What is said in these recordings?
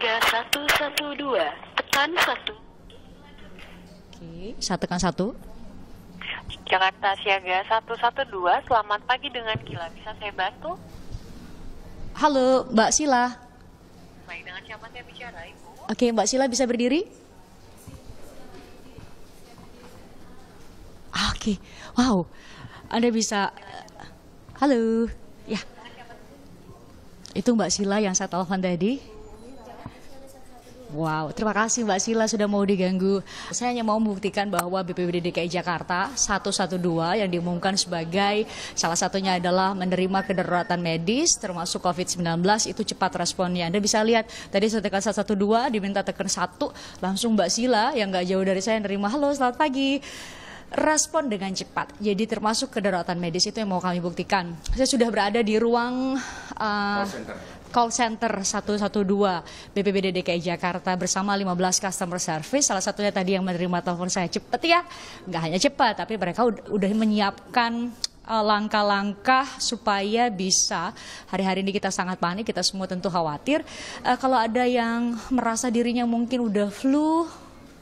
siaga 112, tekan 1. Oke, saya tekan satu. Jakarta siaga 112, selamat pagi dengan Kila. Bisa saya bantu? Halo, Mbak Sila. Baik, dengan siapa saya bicara, Ibu? Oke, Mbak Sila bisa berdiri? Ah, Oke, wow. Anda bisa. Halo, ya. Itu Mbak Sila yang saya telepon tadi. Wow, terima kasih Mbak Sila sudah mau diganggu. Saya hanya mau membuktikan bahwa BPBD DKI Jakarta 112 yang diumumkan sebagai salah satunya adalah menerima kedaruratan medis termasuk COVID-19 itu cepat responnya. Anda bisa lihat tadi saya tekan 112 diminta tekan satu langsung Mbak Sila yang nggak jauh dari saya nerima halo selamat pagi respon dengan cepat. Jadi termasuk kedaruratan medis itu yang mau kami buktikan. Saya sudah berada di ruang uh, 112 BPBD DKI Jakarta bersama 15 customer service. Salah satunya tadi yang menerima telepon saya cepat ya. Nggak hanya cepat, tapi mereka udah, menyiapkan uh, langkah-langkah supaya bisa hari-hari ini kita sangat panik, kita semua tentu khawatir. Uh, kalau ada yang merasa dirinya mungkin udah flu,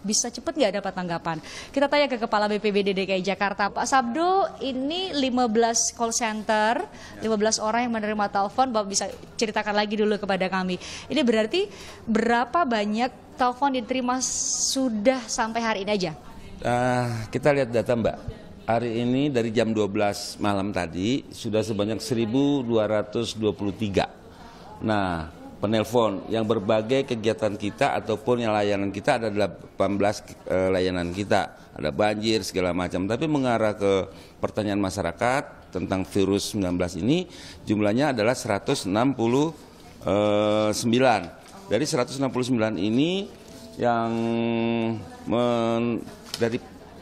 bisa cepet nggak dapat tanggapan? Kita tanya ke Kepala BPBD DKI Jakarta, Pak Sabdo, ini 15 call center, 15 orang yang menerima telepon, Bapak bisa ceritakan lagi dulu kepada kami. Ini berarti berapa banyak telepon diterima sudah sampai hari ini aja? Uh, kita lihat data Mbak. Hari ini dari jam 12 malam tadi sudah sebanyak 1223. Nah, penelpon yang berbagai kegiatan kita ataupun yang layanan kita ada 18 eh, layanan kita. Ada banjir segala macam, tapi mengarah ke pertanyaan masyarakat tentang virus 19 ini jumlahnya adalah 169. Dari 169 ini yang men, dari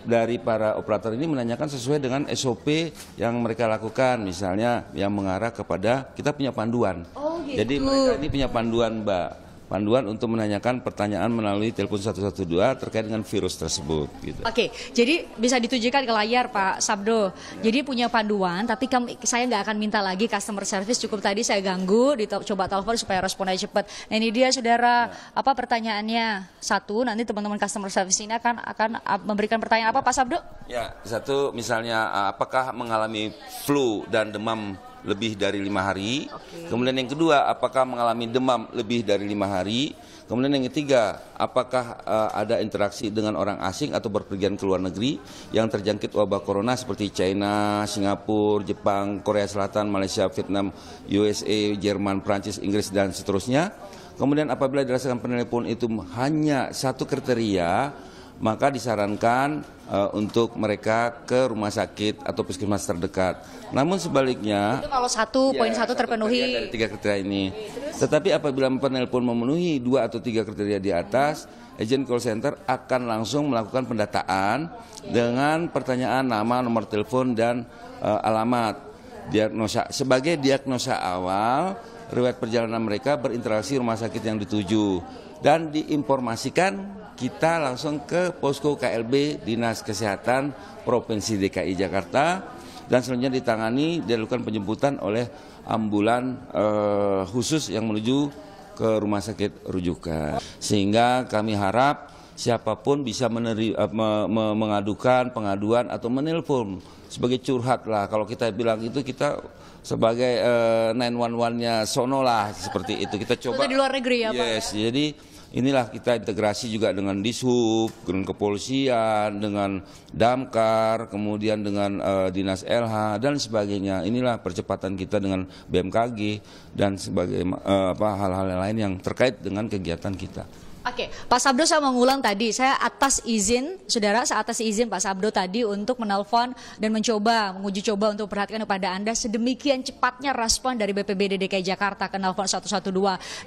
dari para operator ini menanyakan sesuai dengan SOP yang mereka lakukan, misalnya yang mengarah kepada kita punya panduan. Oh. Jadi mereka ini punya panduan, Mbak. Panduan untuk menanyakan pertanyaan melalui telepon 112 terkait dengan virus tersebut. Gitu. Oke, jadi bisa ditujukan ke layar Pak Sabdo. Jadi punya panduan, tapi kami, saya nggak akan minta lagi customer service. Cukup tadi saya ganggu, coba telepon supaya responnya cepat. Nah ini dia saudara, apa pertanyaannya? Satu, nanti teman-teman customer service ini akan akan memberikan pertanyaan apa Pak Sabdo? Ya, satu misalnya apakah mengalami flu dan demam lebih dari lima hari. Okay. Kemudian yang kedua, apakah mengalami demam lebih dari lima hari. Kemudian yang ketiga, apakah uh, ada interaksi dengan orang asing atau berpergian ke luar negeri yang terjangkit wabah corona seperti China, Singapura, Jepang, Korea Selatan, Malaysia, Vietnam, USA, Jerman, Prancis, Inggris dan seterusnya. Kemudian apabila dirasakan penelpon itu hanya satu kriteria, maka disarankan uh, untuk mereka ke rumah sakit atau puskesmas terdekat. Namun sebaliknya, itu kalau satu ya, poin satu terpenuhi dari tiga kriteria ini. Tetapi apabila penelpon memenuhi dua atau tiga kriteria di atas, agent call center akan langsung melakukan pendataan dengan pertanyaan nama, nomor telepon dan uh, alamat diagnosa sebagai diagnosa awal riwayat perjalanan mereka berinteraksi rumah sakit yang dituju dan diinformasikan kita langsung ke posko KLB Dinas Kesehatan Provinsi DKI Jakarta dan selanjutnya ditangani dilakukan penjemputan oleh ambulan eh, khusus yang menuju ke rumah sakit rujukan. Sehingga kami harap siapa pun bisa meneri, uh, me, me, mengadukan pengaduan atau menelpon sebagai curhat lah. Kalau kita bilang itu kita sebagai uh, eh, 911-nya sono lah seperti itu. Kita coba. Di luar negeri ya Pak? Yes, jadi inilah kita integrasi juga dengan Dishub, dengan kepolisian, dengan Damkar, kemudian dengan uh, Dinas LH dan sebagainya. Inilah percepatan kita dengan BMKG dan sebagai uh, apa hal-hal lain yang terkait dengan kegiatan kita. Oke, Pak Sabdo saya mengulang tadi, saya atas izin, saudara, saya atas izin Pak Sabdo tadi untuk menelpon dan mencoba, menguji coba untuk perhatikan kepada Anda sedemikian cepatnya respon dari BPBD DKI Jakarta ke nelpon 112.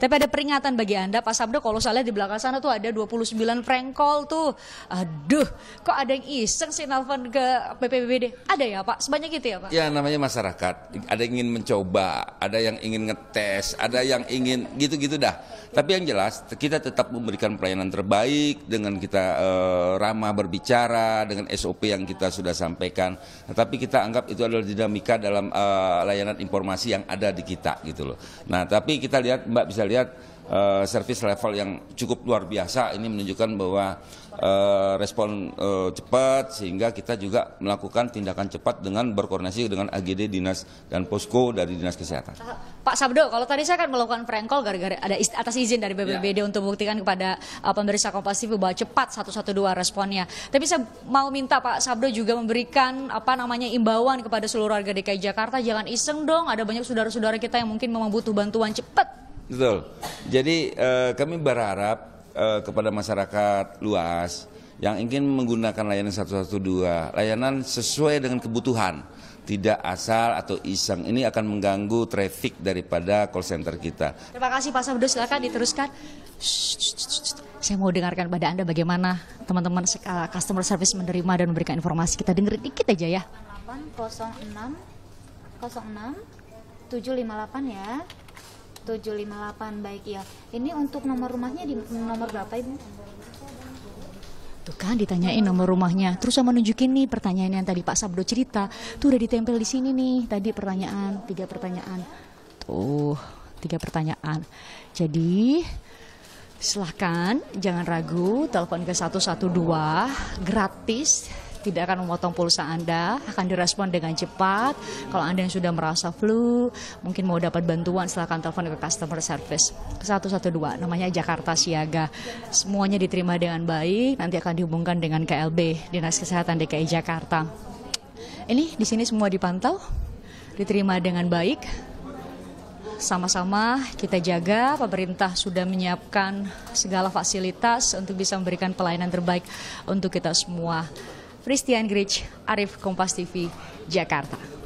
Tapi ada peringatan bagi Anda, Pak Sabdo, kalau saya lihat di belakang sana tuh ada 29 prank call tuh. Aduh, kok ada yang iseng sih nelpon ke BPBD? Ada ya Pak? Sebanyak itu ya Pak? Ya namanya masyarakat, ada yang ingin mencoba, ada yang ingin ngetes, ada yang ingin gitu-gitu dah. Tapi yang jelas kita tetap memberikan pelayanan terbaik dengan kita uh, ramah berbicara dengan SOP yang kita sudah sampaikan. Tetapi kita anggap itu adalah dinamika dalam uh, layanan informasi yang ada di kita gitu loh. Nah, tapi kita lihat Mbak bisa lihat uh, service level yang cukup luar biasa. Ini menunjukkan bahwa uh, respon uh, cepat sehingga kita juga melakukan tindakan cepat dengan berkoordinasi dengan AGD dinas dan posko dari dinas kesehatan. Pak Sabdo, kalau tadi saya kan melakukan prank call gara-gara ada atas izin dari BPBD untuk membuktikan kepada uh, pemeriksa Kompas TV bahwa cepat 112 responnya. Tapi saya mau minta Pak Sabdo juga memberikan apa namanya imbauan kepada seluruh warga DKI Jakarta jangan iseng dong ada banyak saudara-saudara kita yang mungkin memang butuh bantuan cepat. Betul. Jadi eh, kami berharap eh, kepada masyarakat luas yang ingin menggunakan layanan 112, layanan sesuai dengan kebutuhan, tidak asal atau iseng. Ini akan mengganggu traffic daripada call center kita. Terima kasih Pak Sabdo, silakan diteruskan. Shh, shh, shh, shh. Saya mau dengarkan pada Anda bagaimana teman-teman uh, customer service menerima dan memberikan informasi. Kita dengerin dikit aja ya. 0806 06 758 ya 758 baik ya ini untuk nomor rumahnya di nomor berapa ibu kan ditanyain nomor rumahnya. Terus sama nunjukin nih pertanyaan yang tadi Pak Sabdo cerita. Tuh udah ditempel di sini nih. Tadi pertanyaan, tiga pertanyaan. Tuh, tiga pertanyaan. Jadi silahkan jangan ragu telepon ke 112 gratis tidak akan memotong pulsa Anda, akan direspon dengan cepat. Kalau Anda yang sudah merasa flu, mungkin mau dapat bantuan, silahkan telepon ke customer service 112, namanya Jakarta Siaga. Semuanya diterima dengan baik, nanti akan dihubungkan dengan KLB, Dinas Kesehatan DKI Jakarta. Ini di sini semua dipantau, diterima dengan baik. Sama-sama kita jaga, pemerintah sudah menyiapkan segala fasilitas untuk bisa memberikan pelayanan terbaik untuk kita semua. Christian Grich, Arif Kompas TV, Jakarta.